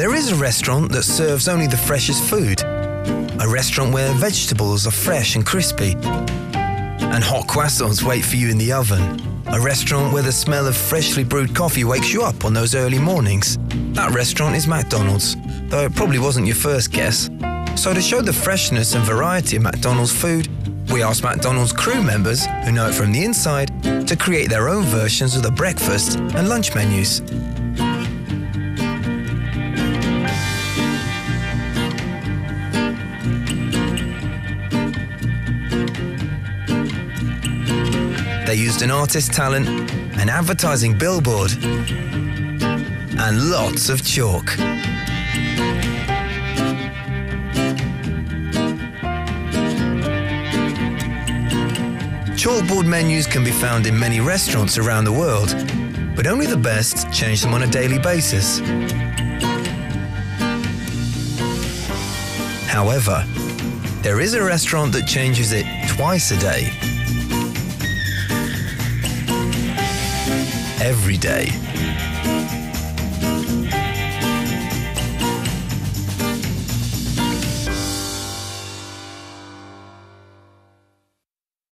There is a restaurant that serves only the freshest food. A restaurant where vegetables are fresh and crispy. And hot croissants wait for you in the oven. A restaurant where the smell of freshly brewed coffee wakes you up on those early mornings. That restaurant is McDonald's, though it probably wasn't your first guess. So to show the freshness and variety of McDonald's food, we asked McDonald's crew members, who know it from the inside, to create their own versions of the breakfast and lunch menus. They used an artist's talent, an advertising billboard, and lots of chalk. Chalkboard menus can be found in many restaurants around the world, but only the best change them on a daily basis. However, there is a restaurant that changes it twice a day. Every day.